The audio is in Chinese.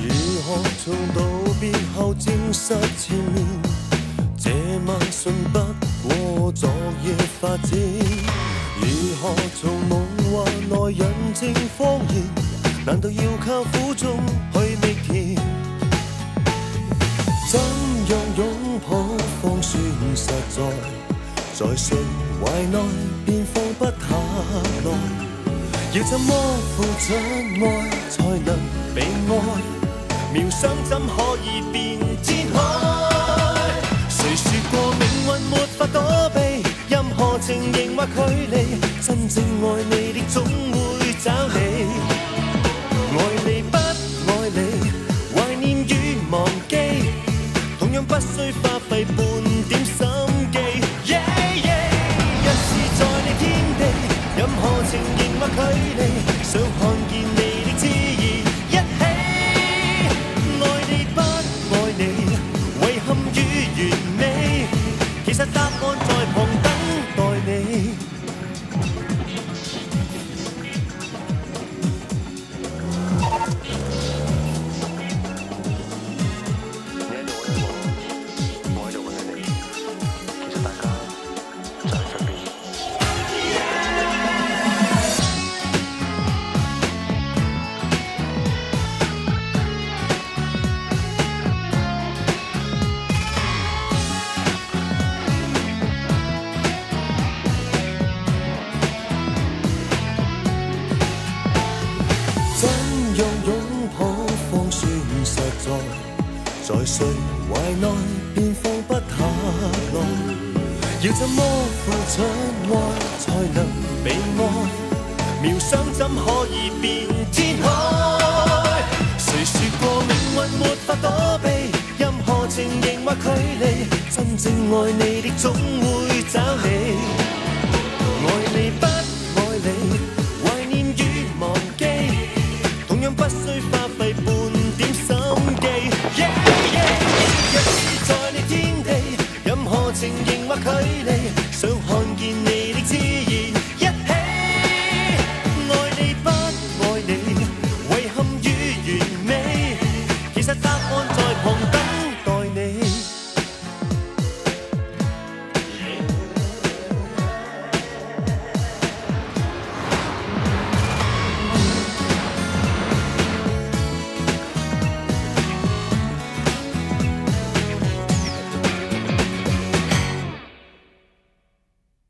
如何从道别后消失前面？这晚瞬不。昨夜发展，如何从梦话内认证谎言？难道要靠苦中去觅甜？怎样拥抱方算实在？在谁怀内便放不下来。要怎么付出爱才能被爱？妙想怎可以变？或距离，真正爱你的总会找你。爱你不爱你，怀念与忘记，同样不需花费半点心机。Yeah, 一是在你天地，任何情形或距离，想看见你的姿仪，一起爱你不爱你，遗憾与完美，其实达。在谁怀内便放不下来，要怎么付出爱才能被爱？渺想怎可以变天海？谁说过命运没法躲避，任何情形或距离，真正爱你的总会找你。